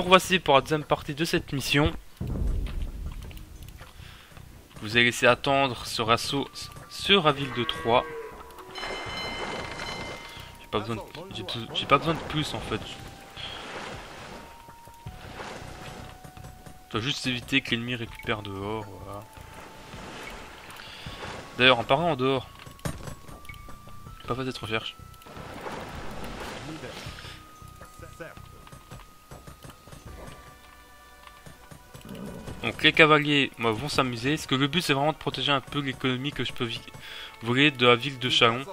nous revoici pour la deuxième partie de cette mission. Vous avez laissé attendre ce assaut sur la ville de Troyes. J'ai pas besoin de, de plus en fait. Je juste éviter que l'ennemi récupère dehors. D'ailleurs, en parlant en dehors, pas fait cette recherche. Donc les cavaliers moi, vont s'amuser. Est-ce que le but c'est vraiment de protéger un peu l'économie que je peux voler de la ville de Chalon.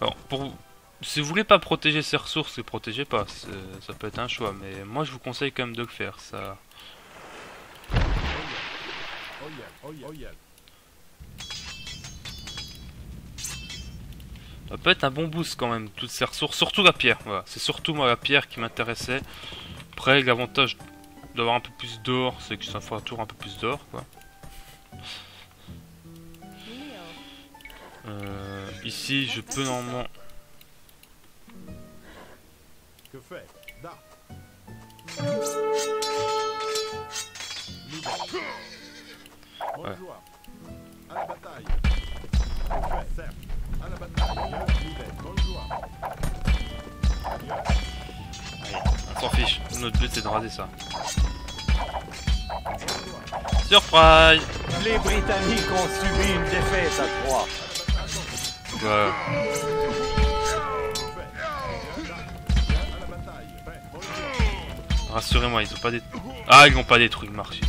Alors pour si vous voulez pas protéger ces ressources, les protégez pas, ça peut être un choix, mais moi je vous conseille quand même de le faire, ça. Ça peut être un bon boost quand même, toutes ces ressources, surtout la pierre, voilà. C'est surtout moi la pierre qui m'intéressait. Après, l'avantage d'avoir un peu plus d'or, c'est que ça fera toujours un peu plus d'or, quoi. Euh, ici, je peux normalement... Que fait Ouais. On s'en fiche. Notre but c'est de raser ça. Surprise Les Britanniques ont subi une défaite à Troyes. Ouais. Rassurez-moi, ils ont pas des... Ah, ils n'ont pas détruit le marché.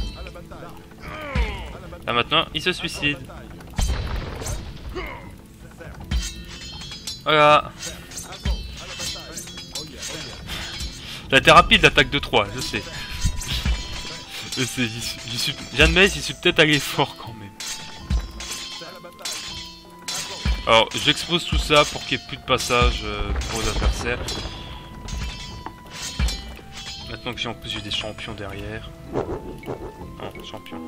Là maintenant, ils se suicident. Voilà. Ça a été rapide l'attaque de 3, je sais. Je sais, j'y suis... J'admets, j'y suis peut-être allé fort quand même. Alors, j'expose tout ça pour qu'il n'y ait plus de passage euh, pour les adversaires. Maintenant que j'ai en plus j'ai des champions derrière. Non, champion.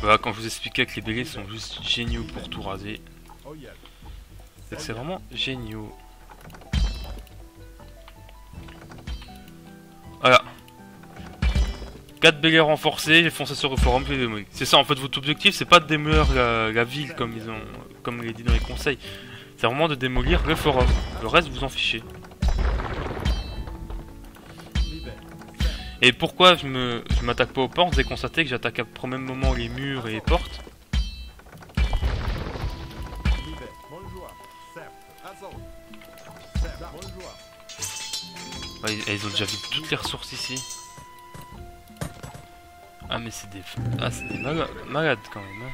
Voilà, quand je vous expliquais que les béliers sont juste géniaux pour tout raser. C'est vraiment géniaux. Voilà. 4 béliers renforcés, j'ai foncé sur le forum, C'est ça en fait votre objectif, c'est pas de démolir la, ville comme ils ont comme il dit dans les conseils. C'est vraiment de démolir le forum. Le reste vous en fichez. Et pourquoi je me je m'attaque pas aux portes? Avez constaté que j'attaque au même moment les murs et les portes. ils ont déjà vu toutes les ressources ici. Ah mais c'est des... Ah c'est des malades quand même. Hein.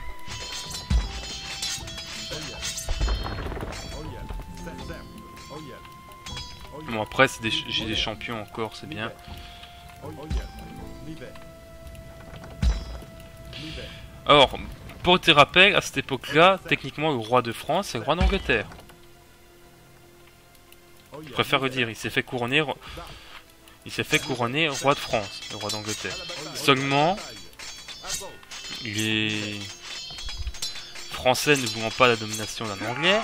Bon après j'ai des champions encore, c'est bien. Alors, pour te rappeler, à cette époque-là, techniquement le roi de France c'est le roi d'Angleterre. Je préfère le dire, il s'est fait couronner il s'est fait couronner roi de France, roi d'Angleterre. Seulement, les Français ne voulant pas la domination d'un Anglais,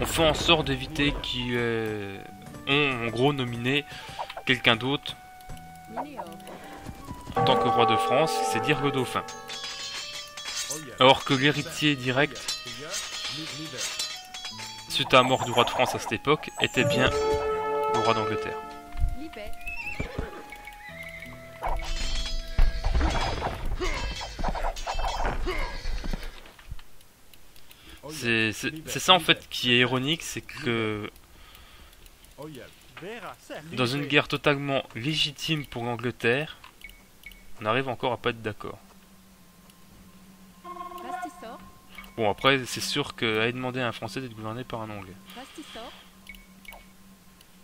ont fait en sorte d'éviter qu'ils ont en gros nominé quelqu'un d'autre en tant que roi de France, c'est dire le dauphin. Alors que l'héritier direct, suite à la mort du roi de France à cette époque, était bien le roi d'Angleterre. C'est ça en fait qui est ironique, c'est que dans une guerre totalement légitime pour l'Angleterre, on arrive encore à pas être d'accord. Bon après c'est sûr qu'à demander à un Français d'être gouverné par un Anglais.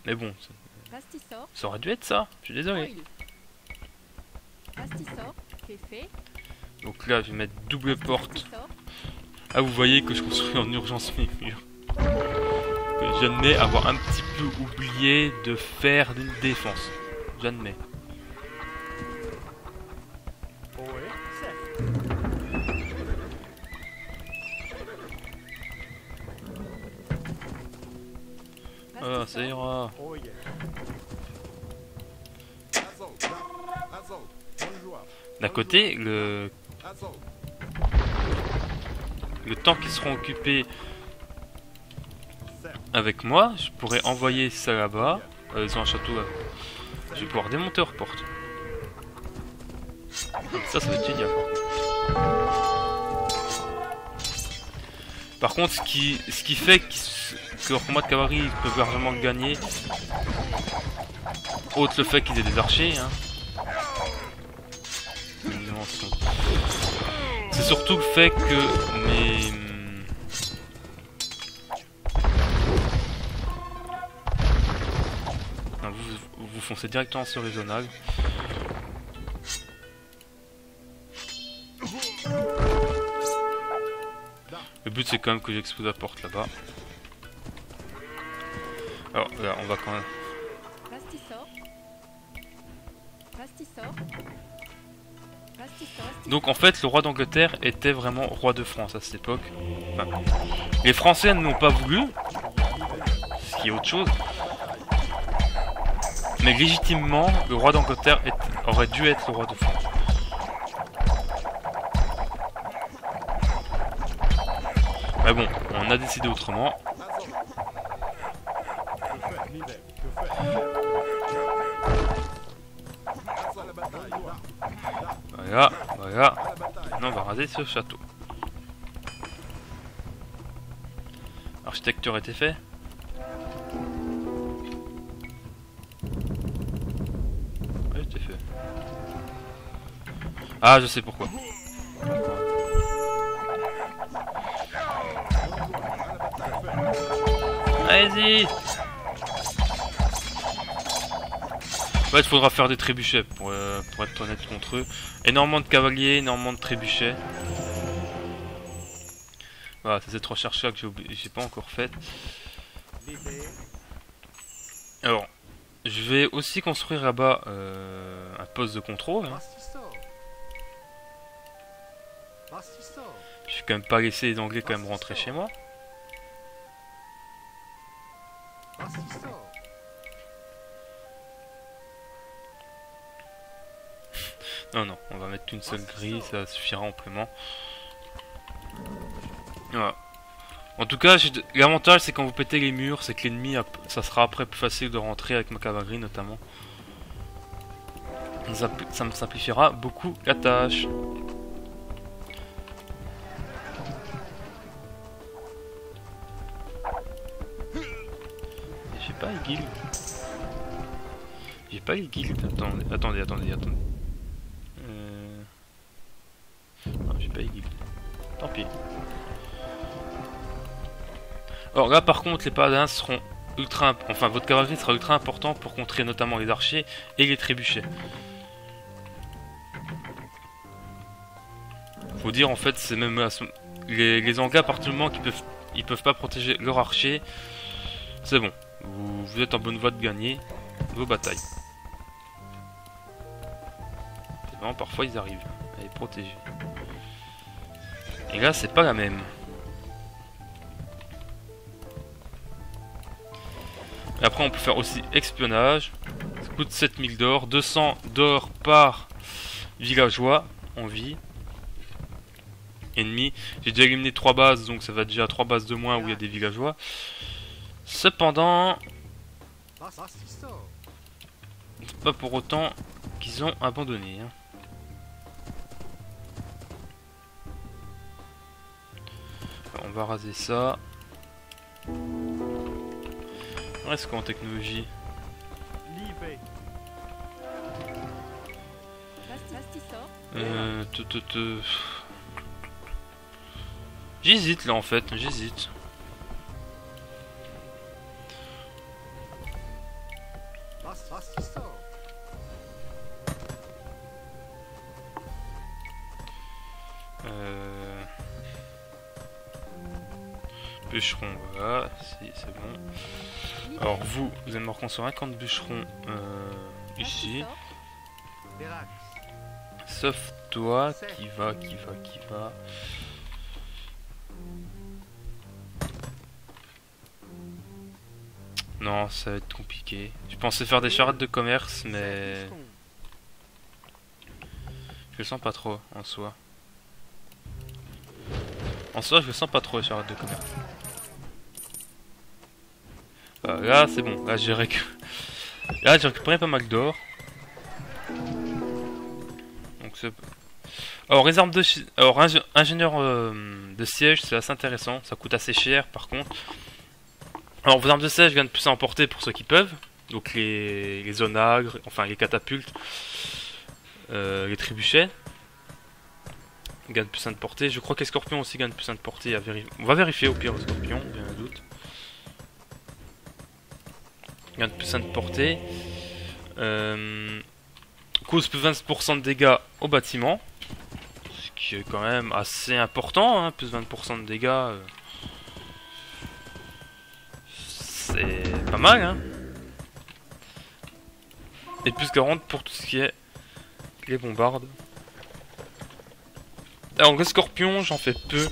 Mais bon, ça, aurait dû être ça, je suis désolé. Donc là je vais mettre double porte. Ah vous voyez que je construis en urgence mes murs j'admets avoir un petit peu oublié de faire une défense. J'admets. Ah, ça ira. Oh. D'un côté, le, le temps qu'ils seront occupés avec moi, je pourrais envoyer ça là-bas. Euh, ils ont un château là. Je vais pouvoir démonter leur porte. Ça, ça va être génial. Par contre, ce qui, ce qui fait s- que leur combat de cavalerie peuvent largement gagner, autre le fait qu'ils aient des archers, hein. C'est surtout le fait que mes... foncez directement sur les. Le but c'est quand même que j'explose la porte là-bas. Alors là, on va quand même... Donc en fait, le roi d'Angleterre était vraiment roi de France à cette époque. Enfin, les Français ne l'ont pas voulu, ce qui est autre chose. Mais légitimement, le roi d'Angleterre aurait dû être le roi de France. Mais bon, on a décidé autrement. Voilà, voilà. Maintenant, on va raser ce château. L'architecture était fait. Ah, je sais pourquoi. Allez-y il faudra faire des trébuchets pour, euh, pour être honnête contre eux. Énormément de cavaliers, énormément de trébuchets. Voilà, c'est cette recherche-là que j'ai pas encore faite. Alors, je vais aussi construire là-bas euh, un poste de contrôle. hein. Je vais quand même pas laisser les Anglais quand même rentrer chez moi. Non, non, on va mettre une seule grille, ça suffira amplement. Voilà. En tout cas, l'avantage c'est quand vous pétez les murs, c'est que l'ennemi, ça sera après plus facile de rentrer avec ma cavalerie notamment. Ça, ça me simplifiera beaucoup la tâche. J'ai pas les guildes. Attendez, attendez, attendez, attendez. Euh... Non, j'ai pas les guildes. Tant pis. Alors là, par contre, les paladins seront ultra... Enfin, votre cavalerie sera ultra important pour contrer notamment les archers et les trébuchets. Faut dire, en fait, c'est même... Les, les Anglais, à partir du moment qu'ils peuvent... Ils peuvent pas protéger leur archer, c'est bon. Vous, êtes en bonne voie de gagner vos batailles. C'est vraiment, parfois, ils arrivent à les protéger. Et là, c'est pas la même. Et après, on peut faire aussi espionnage. Ça coûte 7000 d'or. 200 d'or par villageois en vie. Ennemi. J'ai déjà éliminé 3 bases, donc ça va déjà à 3 bases de moins où il y a des villageois. Cependant, c'est pas pour autant qu'ils ont abandonné. hein. Alors, on va raser ça. Reste quoi en technologie? Euh, te, te, te- J'hésite là en fait, j'hésite. Euh... Bûcheron, voilà, si c'est bon. Alors vous, vous allez me reconstruire un camp de bûcherons euh, ici. Sauf toi, qui va, qui va, qui va. Non, ça va être compliqué. Je pensais faire des charrettes de commerce, mais je le sens pas trop en soi. En soi, je le sens pas trop les charrettes de commerce. Voilà, là, c'est bon. Là, j'ai. Là, récupéré pas mal d'or. Donc, c'est... Alors, réserve de... chi- Alors, ingé- ingénieur euh, de siège, c'est assez intéressant. Ça coûte assez cher, par contre. Alors, vos armes de siège gagnent plus à emporter pour ceux qui peuvent. Donc, les, les onagres, enfin, les catapultes, euh, les trébuchets. Gagnent plus à de portée. Je crois que les scorpions aussi gagnent plus à de portée. À On va vérifier au pire les scorpions, a un doute. Gagne plus 5 de portée. Euh, cause plus 20% de dégâts au bâtiment. Ce qui est quand même assez important, hein, plus 20% de dégâts. euh, C'est pas mal, hein. Et plus 40 pour tout ce qui est les bombardes. Alors les scorpions, j'en fais peu.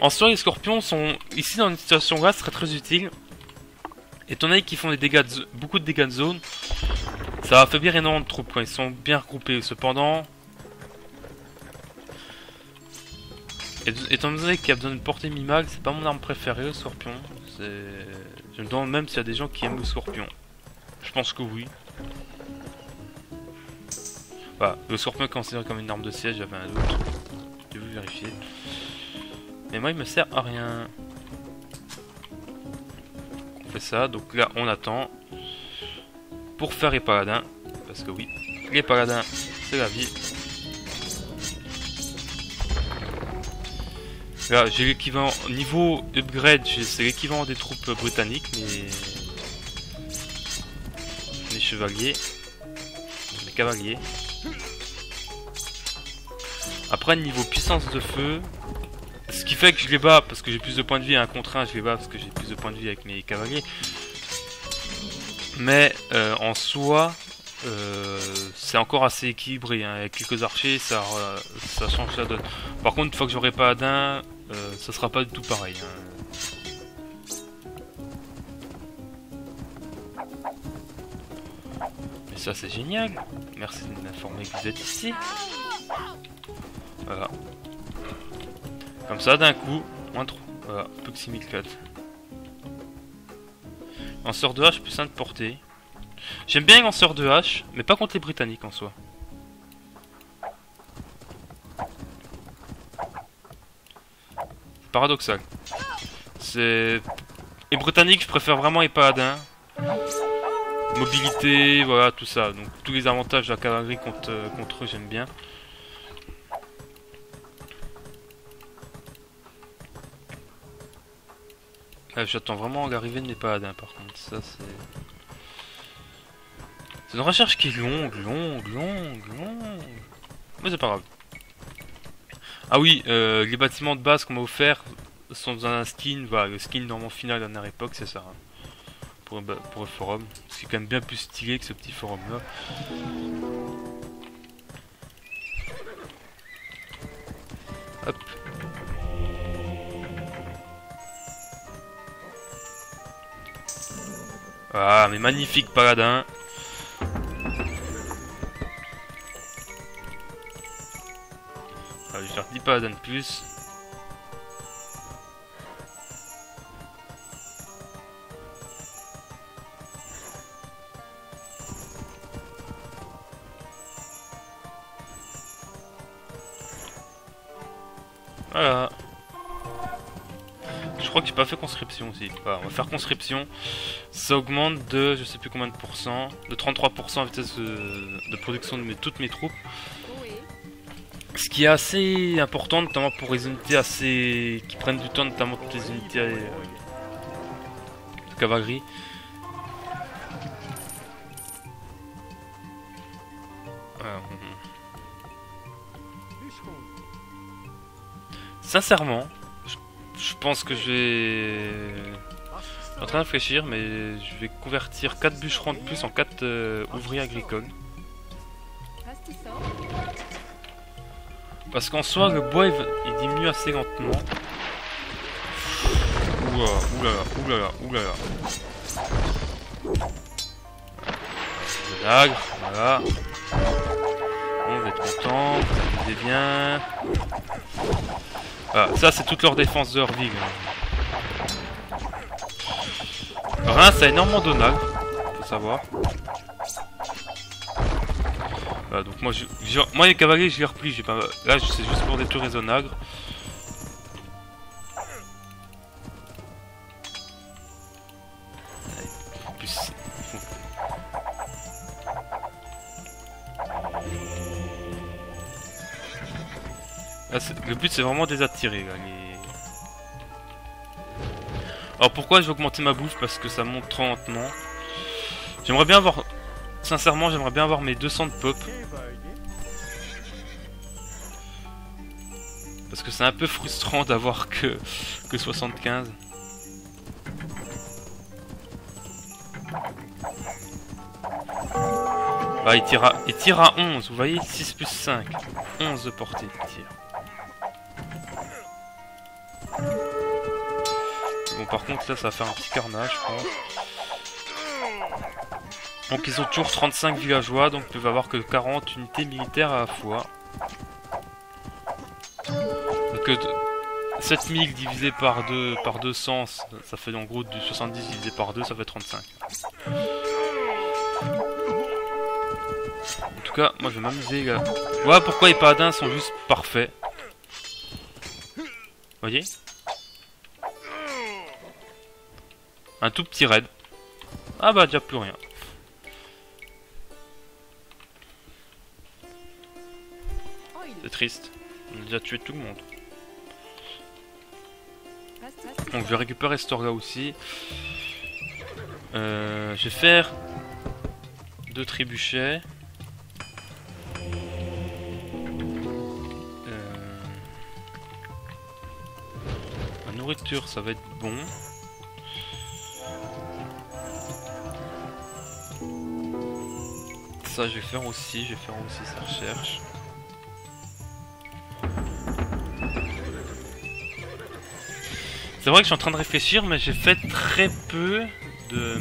En soi, les scorpions sont ici dans une situation là, serait très utile. Étant donné qu'ils font des dégâts de beaucoup de dégâts de zone, ça va affaiblir énormément de troupes quand ils sont bien regroupés. Cependant, étant donné qu'il y a besoin de portée minimale, c'est pas mon arme préférée, le scorpion. Je me demande même s'il y a des gens qui aiment le scorpion. Je pense que oui. Le scorpion est considéré comme une arme de siège, j'avais un doute. Je vais vérifier. Mais moi, il me sert à rien. On fait ça, donc là, on attend. Pour faire les paladins. Parce que oui, les paladins, c'est la vie. Là, j'ai l'équivalent. Niveau upgrade, c'est l'équivalent des troupes britanniques, mais. Les chevaliers. Les cavaliers. Après, niveau puissance de feu, ce qui fait que je les bats parce que j'ai plus de points de vie, un contre un, je les bats parce que j'ai plus de points de vie avec mes cavaliers. Mais euh, en soi, euh, c'est encore assez équilibré. Hein. Avec quelques archers, ça, euh, ça change la donne. Par contre, une fois que j'aurai pas d'un, euh, ça sera pas du tout pareil. hein. Mais ça, c'est génial. Merci de m'informer que vous êtes ici. Voilà. Comme ça, d'un coup, moins 3. Voilà, que 6004. Lanceur de hache plus 5 de portée. J'aime bien les lanceurs de hache, mais pas contre les britanniques en soi. Paradoxal. C'est... Les britanniques, je préfère vraiment les paladins. Mobilité, voilà, tout ça. Donc tous les avantages de la cavalerie contre, euh, contre eux, j'aime bien. Ah, J'attends vraiment l'arrivée de mes paladins par contre, ça c'est... C'est une recherche qui est longue, longue, longue, longue. Mais c'est pas grave. Ah oui, euh, les bâtiments de base qu'on m'a offert sont dans un skin, voilà, le skin normalement final dernière époque, c'est ça. hein. Pour, pour le forum. C'est quand même bien plus stylé que ce petit forum là. Hop. Ah, mais magnifique paladin. Je vais faire 10 paladins de plus. Voilà. Je crois que j'ai pas fait conscription aussi. On va faire conscription. Ça augmente de je sais plus combien de pourcents. De 33% la vitesse de, de production de toutes mes troupes. Ce qui est assez important, notamment pour les unités assez. qui prennent du temps, notamment toutes les unités euh, de cavalerie. Alors, Sincèrement, je, pense que je vais. En train de réfléchir, mais je vais convertir 4 bûcherons de plus en 4 ouvriers agricoles. Parce qu'en soi, le bois il, diminue assez lentement. Oula, oulala, oulala, oulala. Nagre, voilà. Bon, vous êtes contents, vous amusez bien. Voilà, ça c'est toute leur défense de leur ville. Reims a énormément de nagres, faut savoir. Moi, je, moi les cavaliers je les replie, j'ai pas, là c'est juste pour détruire les onagres. En plus, faut- Là, c'est- le but c'est vraiment de les attirer Alors pourquoi je vais augmenter ma bouffe? Parce que ça monte trop lentement. J'aimerais bien avoir... Sincèrement j'aimerais bien avoir mes 200 de pop. Parce que c'est un peu frustrant d'avoir que, que 75. Bah il tire, à, il tire à 11, vous voyez 6 plus 5. 11 de portée il tire. Bon par contre là ça va faire un petit carnage je pense. Donc ils ont toujours 35 villageois, donc ils peuvent avoir que 40 unités militaires à la fois. Donc euh, de- 7000 divisé par 2 par 200, ça- fait en gros du 70 divisé par 2, ça fait 35. En tout cas, moi je vais m'amuser là. Voilà pourquoi les paladins sont juste parfaits? Voyez? Un tout petit raid. Ah bah déjà plus rien. C'est triste. On a déjà tué tout le monde. Donc je vais récupérer ce aussi. Euh, je vais faire deux trébuchets. Euh, La nourriture, ça va être bon. Ça, je vais faire aussi. Je vais faire aussi sa recherche. C'est vrai que je suis en train de réfléchir, mais j'ai fait très peu de.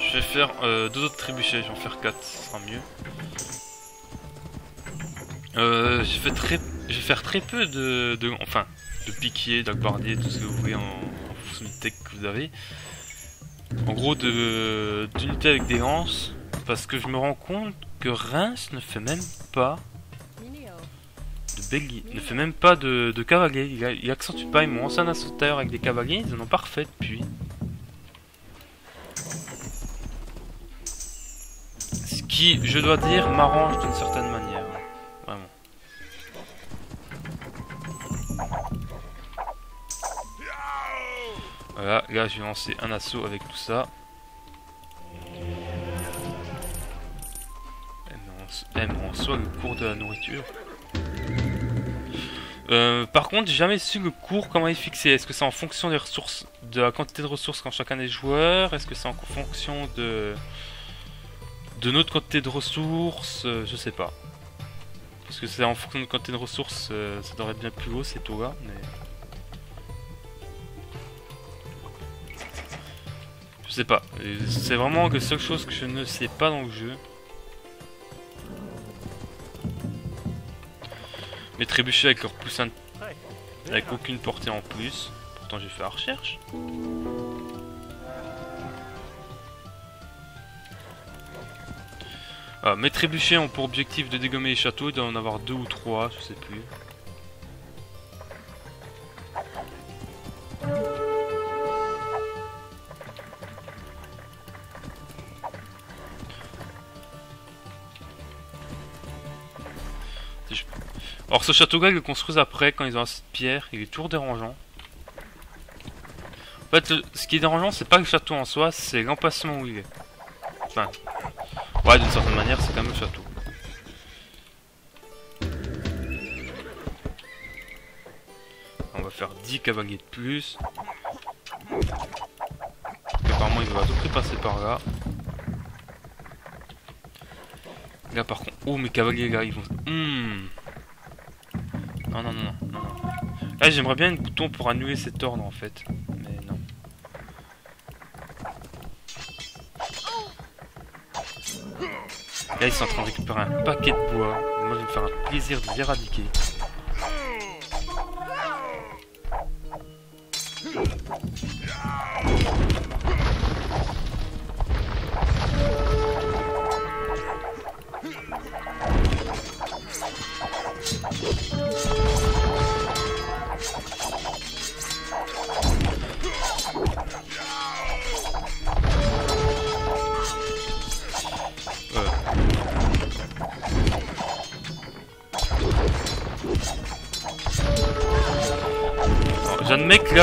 Je vais faire euh, deux autres trébuchets, je vais en faire quatre, ce sera mieux. Euh, j'ai fait très, je vais faire très peu de, de, enfin, de piquier, d'albardier, tout ce que vous voulez en, en fonction du tech que vous avez. En gros, de d'unités avec des lances, parce que je me rends compte que Reims ne fait même pas de bélier, ne fait même pas de, cavalier. Il, accentue pas. Ils m'ont lancé un assaut tout à l'heure avec des cavaliers, ils en ont pas refait depuis. Ce qui, je dois dire, m'arrange d'une certaine manière. Vraiment. Voilà, là je vais lancer un assaut avec tout ça. En soi, le cours de la nourriture. Euh, par contre, j'ai jamais su le cours comment est fixé. Est-ce que c'est en fonction des ressources, de la quantité de ressources quand chacun des joueurs? Est-ce que c'est en fonction de de notre quantité de ressources? Euh, Je sais pas. Parce que c'est en fonction de notre quantité de ressources, euh, ça devrait être bien plus haut ces taux-là, mais je sais pas. C'est vraiment la seule chose que je ne sais pas dans le jeu. Mes trébuchets avec leur plus un... avec aucune portée en plus. Pourtant j'ai fait la recherche. Ah, mes trébuchets ont pour objectif de dégommer les châteaux, il doit en avoir deux ou trois, je sais plus. Alors ce château-là, ils le construisent après, quand ils ont assez de pierre, il est toujours dérangeant. En fait, ce qui est dérangeant, c'est pas le château en soi, c'est l'emplacement où il est. Enfin, ouais, d'une certaine manière, c'est quand même le château. On va faire 10 cavaliers de plus. apparemment il va à tout prix passer par là. Là par contre... Oh mes cavaliers là ils vont... Hmm. Non non non non. Là j'aimerais bien un bouton pour annuler cet ordre en fait. Mais non. Là ils sont en train de récupérer un paquet de bois. Moi je vais me faire un plaisir de les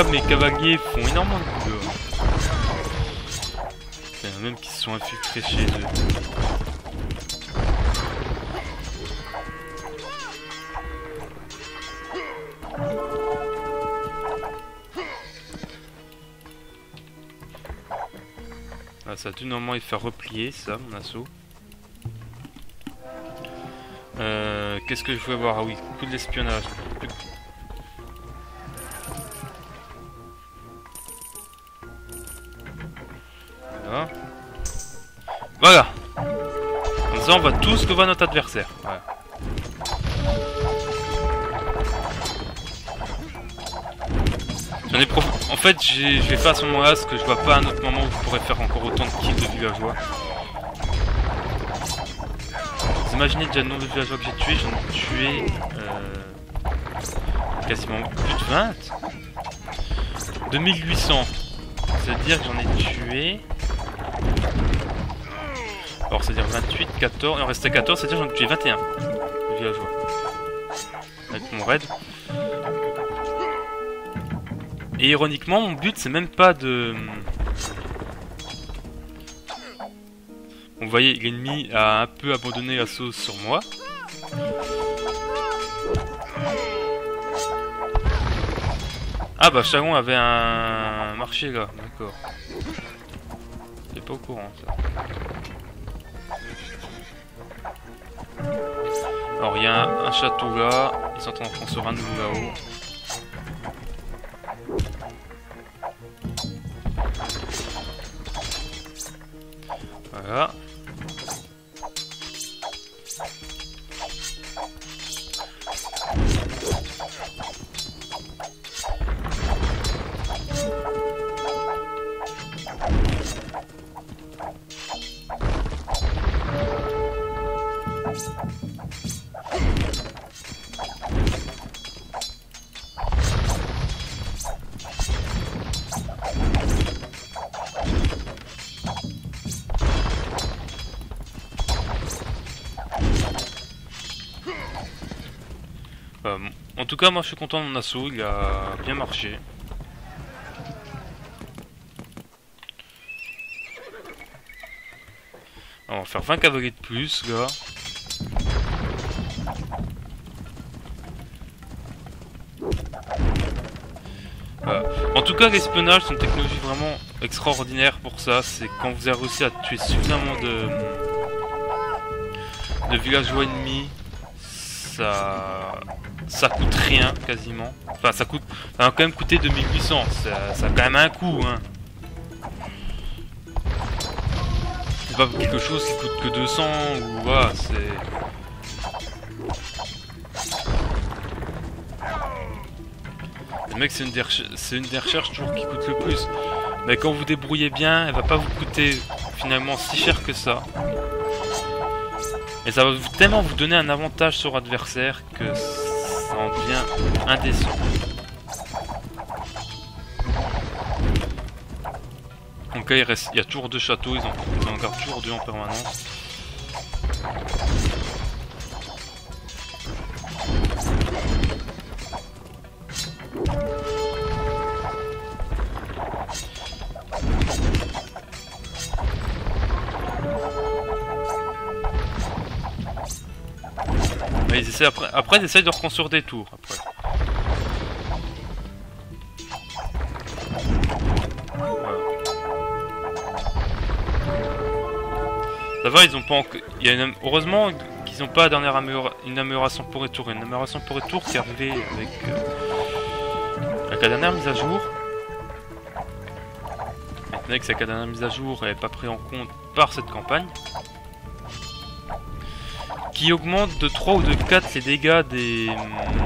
mes cavaliers font énormément de boulot. Il y en a même qui se sont infiltrés chez eux. Ah, ça a dû normalement les faire replier, ça, mon assaut. Euh, Qu'est-ce que je voulais voir? Ah oui, coup de l'espionnage. On voit tout ce que voit notre adversaire. J'en ai prof... En fait, je vais faire à ce moment-là ce que je vois pas à un autre moment où je pourrais faire encore autant de kills de villageois. Vous imaginez déjà le nombre de villageois que j'ai tués J'en ai tué euh, quasiment plus de 20. 2800. C'est-à-dire que j'en ai tué. Alors, c'est-à-dire 28, 14. Il en restait 14, c'est-à-dire j'en ai tué 21 villageois. Avec mon raid. Et ironiquement, mon but c'est même pas de. Vous voyez, l'ennemi a un peu abandonné la sauce sur moi. Ah bah Chagon avait un marché là, d'accord. C'est pas au courant ça. Alors il y a un, château là, ils sont en train construire un nouveau là-haut. Voilà. Tout cas, moi je suis content de mon assaut, il a bien marché. On va faire 20 cavaliers de plus, là. Voilà. En tout cas, l'espionnage, c'est une technologie vraiment extraordinaire pour ça. C'est quand vous avez réussi à tuer suffisamment de, de villageois ennemis, ça, ça coûte rien quasiment. Enfin, ça coûte, ça va quand même coûter 2800. Ça, ça a quand même un coût, hein. C'est pas quelque chose qui coûte que 200 ou voilà, c'est. Le mec, c'est une, c'est une des recherches toujours qui coûte le plus. Mais quand vous débrouillez bien, elle va pas vous coûter finalement si cher que ça. Et ça va tellement vous donner un avantage sur l'adversaire que ça en devient indécent. Donc là, il, reste, il y a toujours deux châteaux, ils en, ils en gardent toujours deux en permanence. Mais ils essaient après, après ils essayent de reconstruire des tours. Après. Ça va, ils pas Heureusement qu'ils n'ont pas la dernière une amélioration pour retour. Une amélioration pour retour qui est arrivée avec, euh, la dernière mise à jour. Maintenant que sa dernière mise à jour n'est pas prise en compte par cette campagne. Qui augmente de 3 ou de 4 les dégâts des, hum,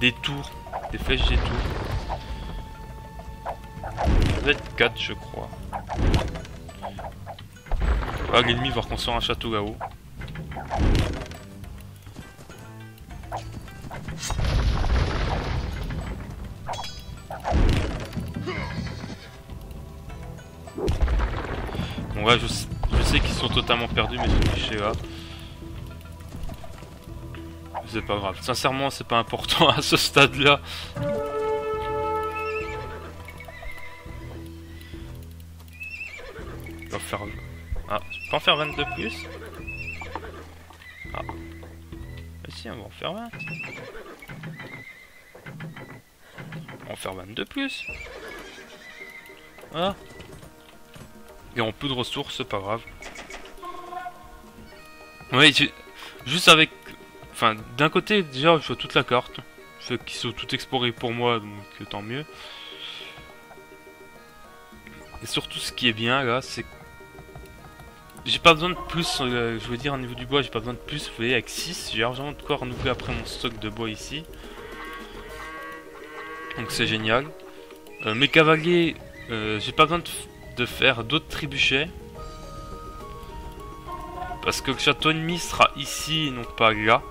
des tours. Des flèches des tours. Ça doit être 4 je crois. Ah, l'ennemi va reconstruire un château là-haut. Bon ouais, je, sais- je sais qu'ils sont totalement perdus, mais ce cliché là. C'est pas grave. Sincèrement, c'est pas important à ce stade-là. Je en faire... Ah, je peux en faire 22 plus Ah. Mais si, on va en faire 20. On en faire 22 plus. Et en peu de ressources, c'est pas grave. Oui, j'ai- juste avec... D'un côté, déjà, je vois toute la carte. Fais qu'ils sont tout explorés pour moi, donc euh, tant mieux. Et surtout, ce qui est bien, là, c'est que j'ai pas besoin de plus, euh, je veux dire, au niveau du bois, j'ai pas besoin de plus. Vous voyez, avec 6, j'ai largement de quoi renouveler après mon stock de bois ici. Donc c'est génial. Euh, mes cavaliers, j'ai pas besoin de faire d'autres trébuchets. Parce que le château ennemi sera ici et non pas là.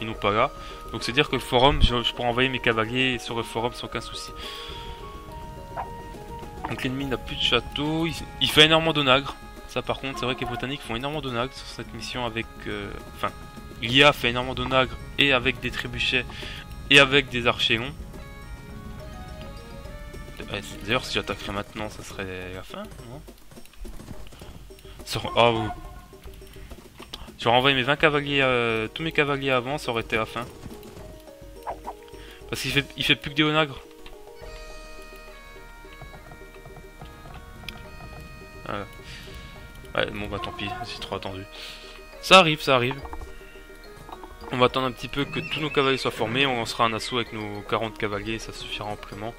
Et non pas là. Donc c'est dire que le forum, je, pourrais envoyer mes cavaliers sur le forum sans aucun souci. Donc l'ennemi n'a plus de château. Il, fait énormément d'onagres. Ça par contre, c'est vrai que les Britanniques font énormément d'onagres sur cette mission avec... euh, Enfin, l'IA fait énormément d'onagres et avec des trébuchets et avec des c'est- D'ailleurs, si j'attaquerais maintenant, ça serait la fin, non? Ah oui. J'aurais envoyé mes 20 cavaliers, euh, tous mes cavaliers avant, ça aurait été la fin. Parce qu'il fait, il fait plus que des onagres. Voilà. Ouais, bon bah tant pis, c'est trop attendu. Ça arrive, ça arrive. On va attendre un petit peu que tous nos cavaliers soient formés, on lancera un assaut avec nos 40 cavaliers, ça suffira amplement.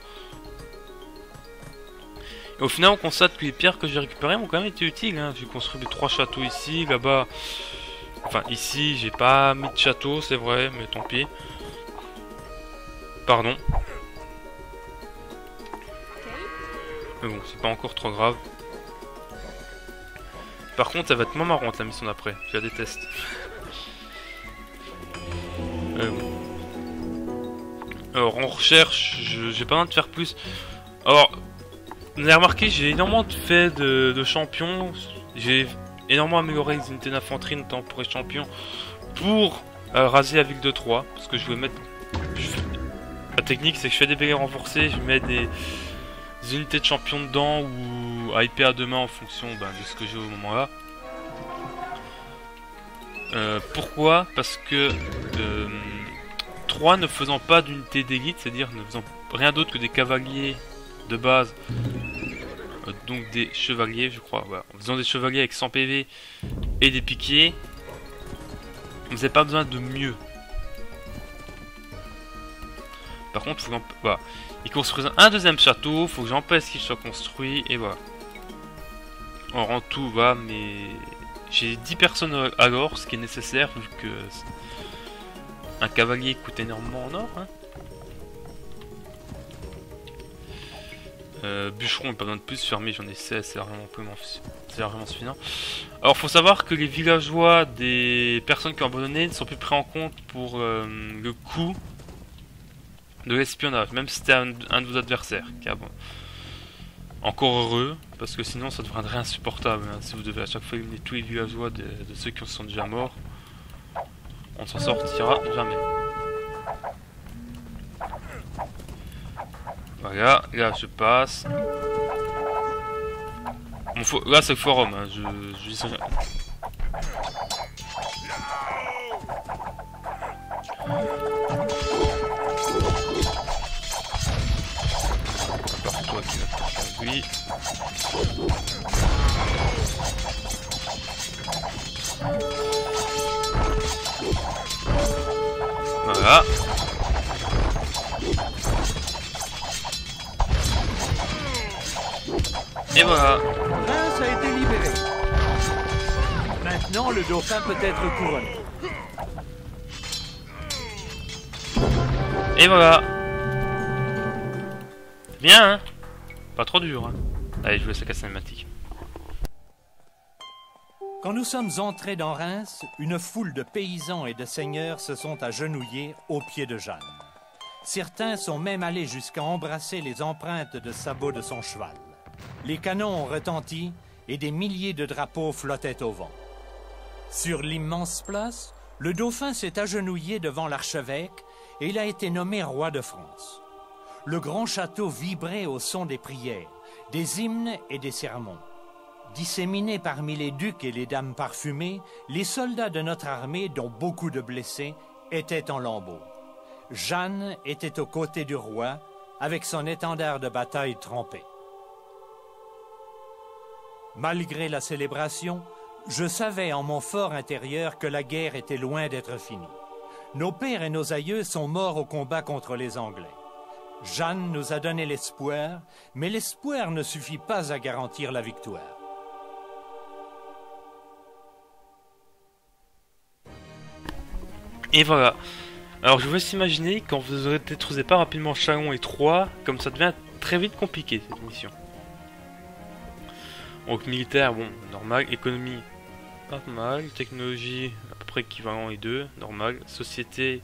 Et au final, on constate que les pierres que j'ai récupérées ont quand même été utiles. Hein. J'ai construit les trois châteaux ici, là-bas. Enfin, ici, j'ai pas mis de château, c'est vrai, mais tant pis. Pardon. Mais bon, c'est pas encore trop grave. Par contre, elle va être moins marrante la mission d'après. Je la déteste. Euh. Alors, on recherche. J'ai pas besoin de faire plus. Alors, vous avez remarqué, j'ai énormément fait de, de champions. J'ai énormément amélioré les unités d'infanterie, notamment pour les champions, pour euh, raser la ville de Troyes. Parce que je voulais mettre. La technique, c'est que je fais des bégayes renforcés, je mets des, unités de champions dedans ou à épée à deux mains en fonction ben, de ce que j'ai au moment là. Euh, pourquoi? Parce que euh, 3 ne faisant pas d'unité d'élite, c'est-à-dire ne faisant rien d'autre que des cavaliers de base, donc des chevaliers, je crois, voilà. en faisant des chevaliers avec 100 PV et des piquiers, vous n'avez pas besoin de mieux. Par contre, faut voilà. Ils construisent un deuxième château, faut que j'empêche qu'il soit construit, et voilà. On rend tout va, mais j'ai 10 personnes alors, ce qui est nécessaire vu que un cavalier coûte énormément en or. Hein. Euh, bûcheron, pas besoin de plus, fermier j'en ai 16, c'est vraiment suffisant. Alors faut savoir que les villageois des personnes qui ont abandonné ne sont plus pris en compte pour euh, le coût de l'espionnage, même si c'était un, de vos adversaires abandonné. Encore heureux, parce que sinon ça deviendrait insupportable. hein, si vous devez à chaque fois éliminer tous les villageois de, de ceux qui sont déjà morts, on s'en sortira jamais. Regarde, là je passe. Là c'est le forum, hein, je... dis ça. Et voilà. Reims a été libéré. Maintenant, le dauphin peut être couronné. Et voilà. Bien, hein Pas trop dur, hein Allez, je vous laisse la cinématique. Quand nous sommes entrés dans Reims, une foule de paysans et de seigneurs se sont agenouillés aux pieds de Jeanne. Certains sont même allés jusqu'à embrasser les empreintes de sabots de son cheval. Les canons ont retenti et des milliers de drapeaux flottaient au vent. Sur l'immense place, le dauphin s'est agenouillé devant l'archevêque et il a été nommé roi de France. Le grand château vibrait au son des prières, des hymnes et des sermons. Disséminés parmi les ducs et les dames parfumées, les soldats de notre armée, dont beaucoup de blessés, étaient en lambeaux. Jeanne était aux côtés du roi, avec son étendard de bataille trempé. Malgré la célébration, je savais en mon fort intérieur que la guerre était loin d'être finie. Nos pères et nos aïeux sont morts au combat contre les Anglais. Jeanne nous a donné l'espoir, mais l'espoir ne suffit pas à garantir la victoire. Et voilà. Alors je vous laisse imaginer quand vous ne détruisez pas rapidement Chalon et 3, comme ça devient très vite compliqué cette mission. Donc militaire, bon, normal. Économie, pas mal. Technologie, à peu près équivalent les deux, normal. Société...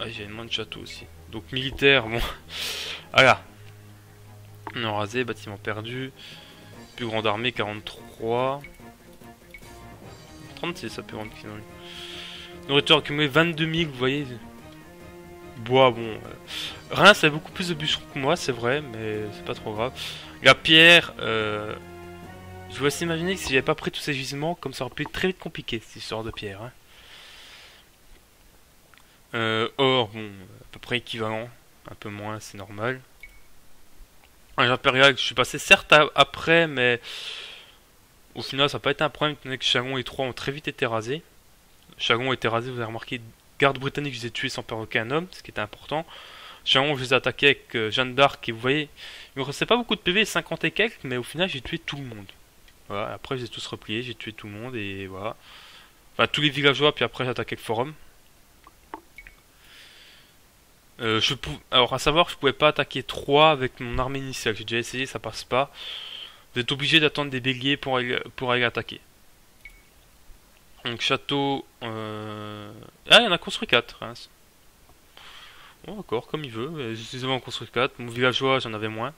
Ah, j'ai moins de château aussi. Donc militaire, bon. voilà. Non rasé, bâtiment perdu. Plus grande armée, 43. 36, ça peut rendre. Nourriture accumulée, 22 000, vous voyez. Bois, bon. euh, Reims a beaucoup plus de bûcherons que moi, c'est vrai, mais c'est pas trop grave. La pierre, euh, je vous laisse imaginer que si j'avais pas pris tous ces gisements, comme ça aurait pu être très vite compliqué, cette histoire de pierre. Hein. Euh, or, bon, à peu près équivalent, un peu moins, c'est normal. Un impérial, je suis passé certes après, mais au final, ça n'a pas été un problème, étant donné que Chagon et 3 ont très vite été rasés. Chagon a été rasé, vous avez remarqué, garde britannique, je les ai tués sans perdre aucun homme, ce qui était important. Chagon, je les ai attaqués avec euh, Jeanne d'Arc, et vous voyez, il me restait pas beaucoup de PV, 50 et quelques, mais au final, j'ai tué tout le monde. Voilà, après, je les ai tous repliés, j'ai tué tout le monde, et voilà. Enfin, tous les villageois, puis après, j'ai attaqué le forum. Euh, je pou- Alors, à savoir, je pouvais pas attaquer 3 avec mon armée initiale. J'ai déjà essayé, ça passe pas. Vous êtes obligé d'attendre des béliers pour aller, pour aller attaquer. Donc, château. Euh... Ah, il y en a construit 4. Hein. Bon, d'accord, comme il veut. Avais en construit 4. Mon villageois, j'en avais moins.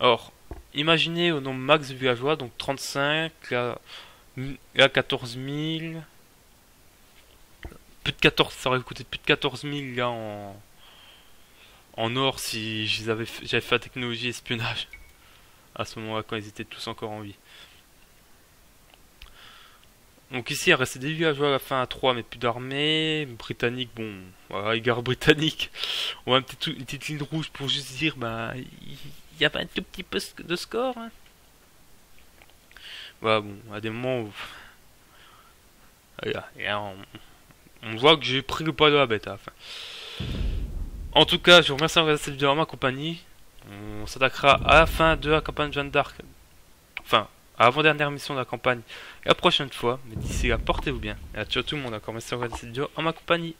Alors, imaginez au nombre max de villageois, donc 35, là, là 14 000 plus de 14, ça aurait coûté plus de 14 000 là en, en or si j'avais fait la technologie espionnage à ce moment-là quand ils étaient tous encore en vie. Donc ici il restait des villageois à la fin à 3 mais plus d'armée. Britannique, bon, voilà, les gardes britanniques. On va une petite, une petite ligne rouge pour juste dire bah il y a pas un tout petit peu de score. Hein. Voilà, bon, à des moments où. Là, on, voit que j'ai pris le pas de la bête à fin. En tout cas, je vous remercie d'avoir regardé cette vidéo en ma compagnie. On s'attaquera à la fin de la campagne de Jeanne d'Arc. Enfin, avant-dernière mission de la campagne et à la prochaine fois. Mais d'ici là, portez-vous bien. Et à tout le monde encore merci encore cette vidéo en ma compagnie.